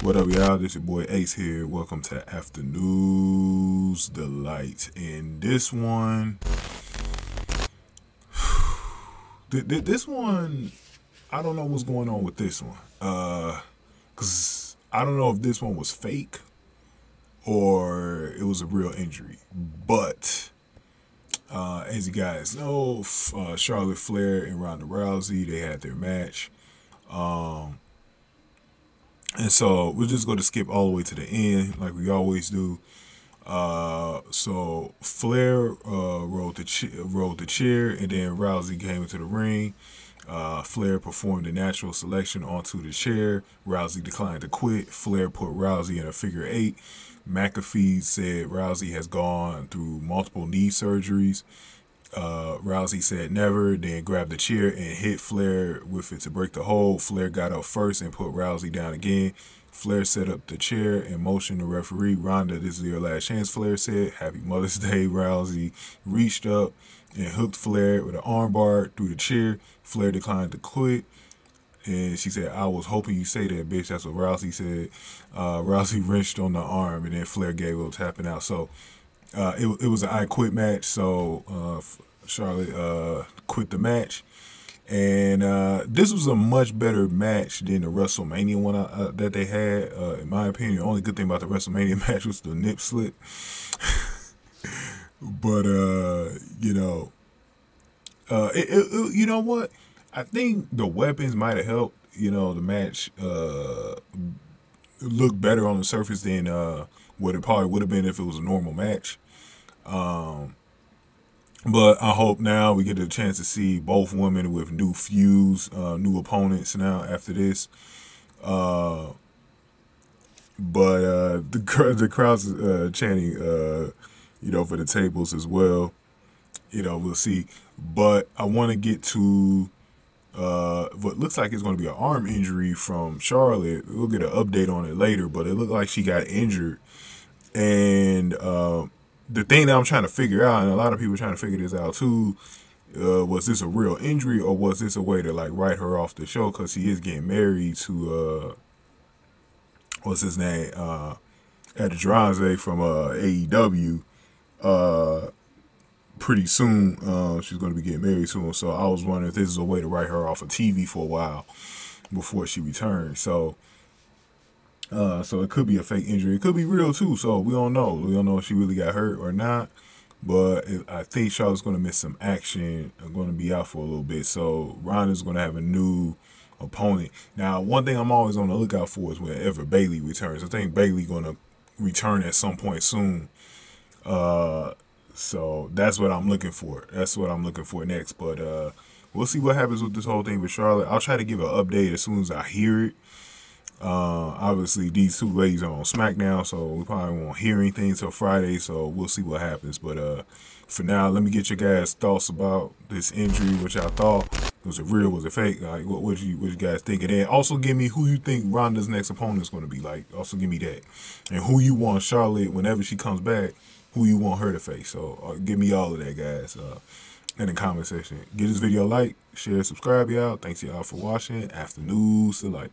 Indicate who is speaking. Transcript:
Speaker 1: What up, y'all? This your boy Ace here. Welcome to After News Delight. And this one, this one, I don't know what's going on with this one. Uh, cause I don't know if this one was fake or it was a real injury. But uh, as you guys know, uh, Charlotte Flair and Ronda Rousey they had their match. Um, and so we're just going to skip all the way to the end, like we always do. Uh, so Flair uh, rolled the rolled the chair, and then Rousey came into the ring. Uh, Flair performed a natural selection onto the chair. Rousey declined to quit. Flair put Rousey in a figure eight. McAfee said Rousey has gone through multiple knee surgeries. Uh, Rousey said never, then grabbed the chair and hit Flair with it to break the hold. Flair got up first and put Rousey down again. Flair set up the chair and motioned the referee. Ronda, this is your last chance, Flair said. Happy Mother's Day. Rousey reached up and hooked Flair with an armbar through the chair. Flair declined to quit. And she said, I was hoping you say that, bitch. That's what Rousey said. Uh, Rousey wrenched on the arm, and then Flair gave up tapping out. So uh, it, it was an I quit match. So uh, Charlotte uh, quit the match. And uh, this was a much better match than the WrestleMania one uh, uh, that they had. in my opinion, the only good thing about the WrestleMania match was the nip slip. but, you know, it, it, you know what? I think the weapons might have helped, you know, the match uh, look better on the surface than uh, what it probably would have been if it was a normal match. Um, but I hope now we get a chance to see both women with new feuds, uh, new opponents now after this. Uh, but uh, the the crowd's uh, chanting, uh, you know, for the tables as well. You know, we'll see. But I want to get to uh, what looks like it's going to be an arm injury from Charlotte. We'll get an update on it later, but it looked like she got injured. And uh, the thing that I'm trying to figure out, and a lot of people trying to figure this out too, uh, was this a real injury or was this a way to like write her off the show because she is getting married to uh, what's his name, uh, Andrade from uh, AEW. Uh, pretty soon. Uh, she's going to be getting married soon. So I was wondering if this is a way to write her off of TV for a while before she returns. So, uh, so it could be a fake injury. It could be real too. So we don't know. We don't know if she really got hurt or not. But I think Charlotte's going to miss some action. I'm going to be out for a little bit. So Ronda's going to have a new opponent. Now, one thing I'm always on the lookout for is whenever Bayley returns. I think Bayley going to return at some point soon. Uh, so that's what I'm looking for. That's what I'm looking for next. But uh, we'll see what happens with this whole thing with Charlotte. I'll try to give an update as soon as I hear it. Uh, obviously, these two ladies are on SmackDown, so we probably won't hear anything until Friday. So we'll see what happens. But uh, for now, let me get your guys' thoughts about this injury. which y'all thought? Was it real? Was it fake? Like, what what you what you guys think? And then also give me who you think Ronda's next opponent is going to be. Like, also give me that, and who you want Charlotte whenever she comes back who you want her to face. So uh, give me all of that, guys, uh, in the comment section. Give this video a like, share, subscribe, y'all. Thanks y'all for watching. After News Delight.